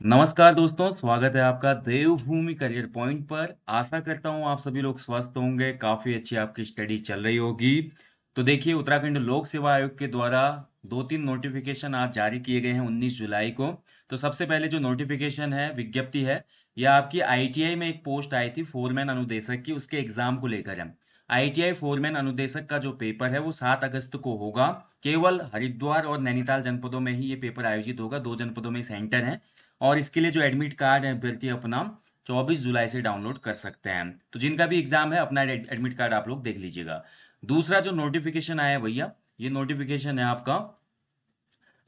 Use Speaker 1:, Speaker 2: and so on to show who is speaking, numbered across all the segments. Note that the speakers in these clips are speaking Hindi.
Speaker 1: नमस्कार दोस्तों, स्वागत है आपका देवभूमि करियर पॉइंट पर। आशा करता हूँ आप सभी लोग स्वस्थ होंगे, काफ़ी अच्छी आपकी स्टडी चल रही होगी। तो देखिए उत्तराखंड लोक सेवा आयोग के द्वारा 2-3 नोटिफ़िकेशन आज जारी किए गए हैं 19 जुलाई को। तो सबसे पहले जो नोटिफ़िकेशन है, विज्ञप्ति है, यह आपकी आईटीआई में एक पोस्ट आई थी फोरमैन अनुदेशक की, उसके एग्ज़ाम को लेकर है। आईटीआई फोरमैन अनुदेशक का जो पेपर है वो सात अगस्त को होगा। केवल हरिद्वार और नैनीताल जनपदों में ही ये पेपर आयोजित होगा, दो जनपदों में सेंटर हैं। और इसके लिए जो एडमिट कार्ड है अभ्यर्थी अपना 24 जुलाई से डाउनलोड कर सकते हैं तो जिनका भी एग्ज़ाम है अपना एडमिट कार्ड आप लोग देख लीजिएगा दूसरा जो नोटिफिकेशन आया भैया ये नोटिफिकेशन है आपका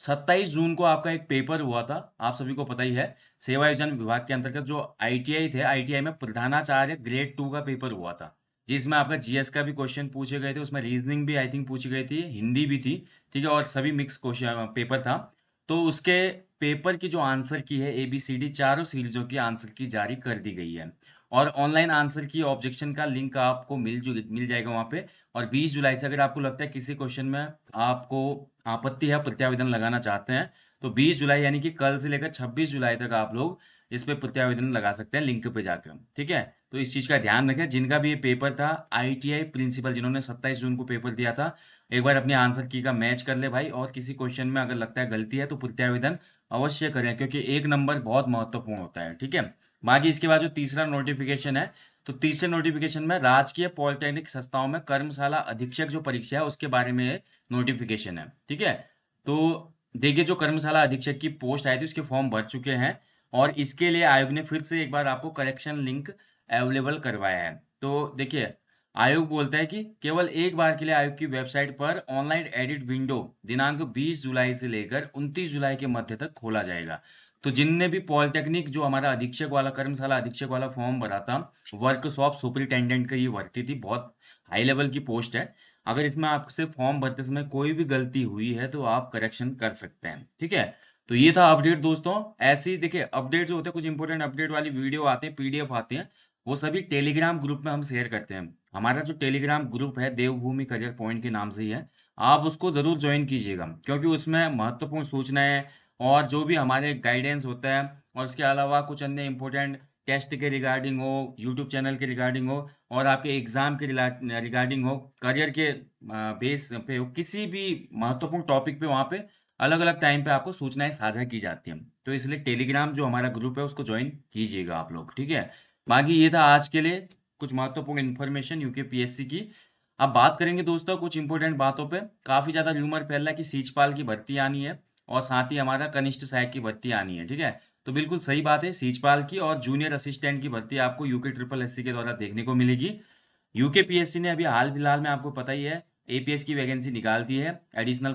Speaker 1: 27 जून को आपका एक पेपर हुआ था आप सभी को पता ही है सेवा योजना विभाग के अंतर्गत जो आईटीआई थे आईटीआई में प्रधानाचार्य ग्रेड टू का पेपर हुआ था जिसमें आपका जीएस का भी क्वेश्चन पूछे गए थे, उसमें रीजनिंग भी आई थिंक पूछी गई थी, हिंदी भी थी, ठीक है, और सभी मिक्स क्वेश्चन पेपर था। तो उसके पेपर की जो आंसर की है ए बी सी डी चारों सीरीजों की आंसर की जारी कर दी गई है। और ऑनलाइन आंसर की ऑब्जेक्शन का लिंक आपको मिल मिल जाएगा वहाँ पे। और 20 जुलाई से अगर आपको लगता है किसी क्वेश्चन में आपको आपत्ति है प्रत्यावेदन लगाना चाहते हैं तो 20 जुलाई यानी कि कल से लेकर 26 जुलाई तक आप लोग इस पे प्रत्यावेदन लगा सकते हैं लिंक पे जाकर, ठीक है? तो इस चीज़ का ध्यान रखें। जिनका भी ये पेपर था आईटीआई प्रिंसिपल जिन्होंने 27 जून को पेपर दिया था, एक बार अपने आंसर की का मैच कर ले भाई, और किसी क्वेश्चन में अगर लगता है गलती है तो प्रत्यावेदन अवश्य करें, क्योंकि एक नंबर बहुत महत्वपूर्ण होता है, ठीक है? बाकी इसके बाद जो तीसरा नोटिफिकेशन है तो तीसरे नोटिफिकेशन में राजकीय पॉलिटेक्निक संस्थाओं में कर्मशाला अधीक्षक जो परीक्षा है, उसके बारे में नोटिफिकेशन है, ठीक है? तो देखिए, जो कर्मशाला अधीक्षक की पोस्ट आई थी, उसके फॉर्म भर चुके हैं। और इसके लिए आयोग ने फिर से एक बार आपको करेक्शन लिंक अवेलेबल करवाया है। तो देखिए, आयोग बोलता है कि केवल एक बार के लिए आयोग की वेबसाइट पर ऑनलाइन एडिट विंडो दिनांक 20 जुलाई से लेकर 29 जुलाई के मध्य तक खोला जाएगा। तो जिनने भी पॉलिटेक्निक, जो हमारा अधीक्षक वाला, कर्मशाला अधीक्षक वाला फॉर्म भरा था वर्कशॉप सुपरिटेंडेंट का ये भर्ती थी, बहुत हाई लेवल की पोस्ट है। अगर इसमें आपसे फॉर्म भरते समय कोई भी गलती हुई है तो आप करेक्शन कर सकते हैं। ठीक है? तो ये था अपडेट दोस्तों। ऐसे ही देखिए अपडेट जो होते हैं, कुछ इंपॉर्टेंट अपडेट वाली वीडियो आते हैं पीडीएफ आते हैं, वो सभी टेलीग्राम ग्रुप में हम शेयर करते हैं। हमारा जो टेलीग्राम ग्रुप है, देवभूमि करियर पॉइंट के नाम से ही है, आप उसको ज़रूर ज्वाइन कीजिएगा, क्योंकि उसमें महत्वपूर्ण सूचनाएँ और जो भी हमारे गाइडेंस होता है और उसके अलावा कुछ अन्य इंपॉर्टेंट टेस्ट के रिगार्डिंग हो यूट्यूब चैनल के रिगार्डिंग हो और आपके एग्ज़ाम के रिगार्डिंग हो करियर के बेस पे हो, किसी भी महत्वपूर्ण टॉपिक पे वहाँ पे अलग अलग टाइम पे आपको सूचनाएँ साझा की जाती हैं। तो इसलिए टेलीग्राम जो हमारा ग्रुप है, उसको ज्वाइन कीजिएगा आप लोग, ठीक है? बाकी ये था आज के लिए कुछ महत्वपूर्ण इन्फॉर्मेशन यूके पीएससी की। अब बात करेंगे दोस्तों कुछ इंपॉर्टेंट बातों पे। काफ़ी ज़्यादा र्यूमर फैल रहा है कि सीचपाल की भर्ती आनी है और साथ ही हमारा कनिष्ठ सहायक की भर्ती आनी है, ठीक है? तो बिल्कुल सही बात है सीचपाल की और जूनियर असिस्टेंट की भर्ती आपको यूके ट्रिपल एससी के द्वारा देखने को मिलेगी। यूके पीएससी ने अभी हाल फ़िलहाल में आपको पता ही है एपीएस की वैकेंसी निकाल दी है एडिशनल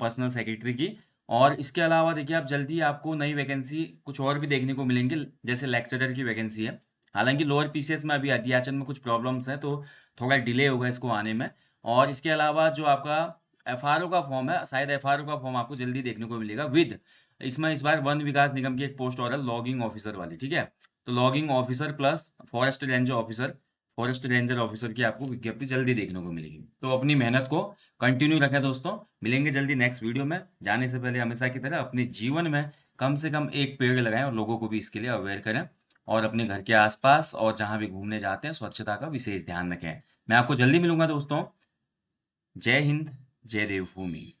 Speaker 1: पर्सनल सेक्रेटरी की। और इसके अलावा देखिए, आप जल्दी आपको नई वैकेंसी कुछ और भी देखने को मिलेंगे, जैसे लेक्चरर की वैकेंसी है। हालाँकि लोअर पीसीएस में अभी अध्याचन में कुछ प्रॉब्लम्स हैं तो थोड़ा डिले होगा इसको आने में। और इसके अलावा जो आपका FRO का फॉर्म है, शायद FRO का फॉर्म आपको जल्दी देखने को मिलेगा विद इसमें इस बार वन विकास निगम की एक पोस्ट और है लॉगिंग ऑफिसर वाली, ठीक है? तो logging officer plus forest range officer forest ranger officer की आपको विज्ञप्ति जल्दी देखने को मिलेगी। तो अपनी मेहनत को कंटिन्यू रखें दोस्तों। मिलेंगे जल्दी नेक्स्ट वीडियो में। जाने से पहले हमेशा की तरह अपने जीवन में कम से कम एक पेड़ लगाएँ और लोगों को भी इसके लिए अवेयर करें और अपने घर के आसपास और जहाँ भी घूमने जाते हैं, स्वच्छता का विशेष ध्यान रखें। मैं आपको जल्दी मिलूँगा दोस्तों। जय हिंद, जय देवभूमि।